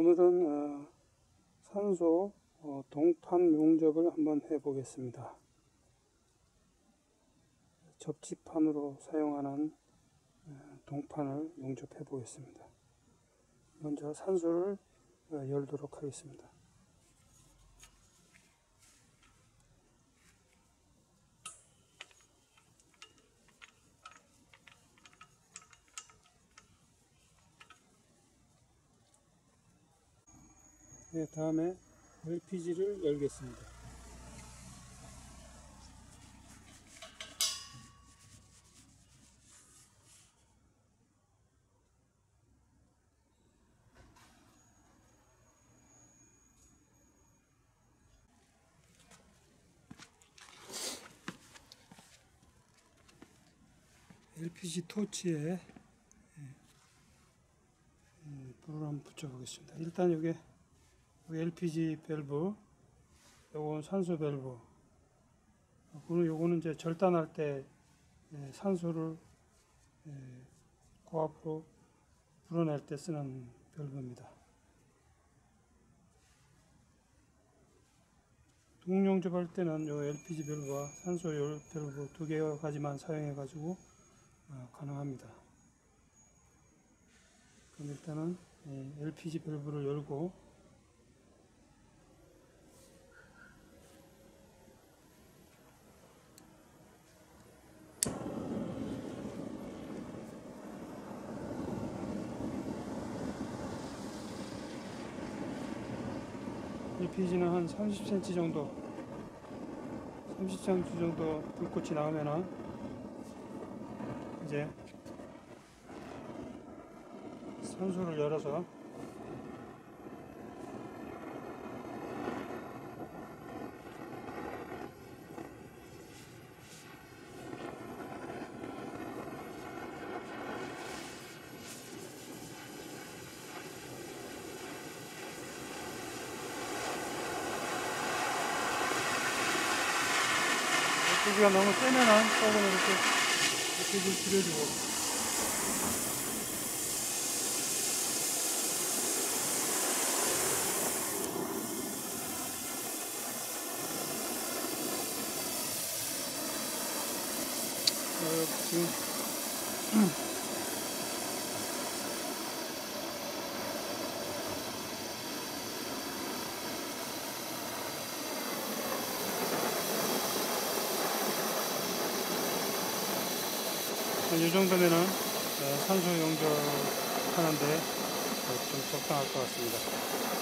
오늘은 어, 산소 어, 동판 용접을 한번 해 보겠습니다. 접지판으로 사용하는 어, 동판을 용접해 보겠습니다. 먼저 산소를 어, 열도록 하겠습니다. 네, 다음에 LPG를 열겠습니다. LPG 토치에 예, 예, 불을 한번 붙여보겠습니다. 일단 이게 LPG 밸브, 요건 산소 밸브. 그리고 요거는 이제 절단할 때 예, 산소를 예, 고압으로 불어낼 때 쓰는 밸브입니다. 동용접할 때는 요 LPG 밸브와 산소 열 밸브 두 가지만 사용해 가지고 어, 가능합니다. 그럼 일단은 예, LPG 밸브를 열고 LPG는 한 30cm 정도 30cm 정도 불꽃이 나오면은 이제 산소를 열어서 LPG가 너무 세면은 조금 이렇게 LPG를 줄여주고. 어, 지금 이 정도면은 어, 산소 용접하는데 어, 좀 적당할 것 같습니다.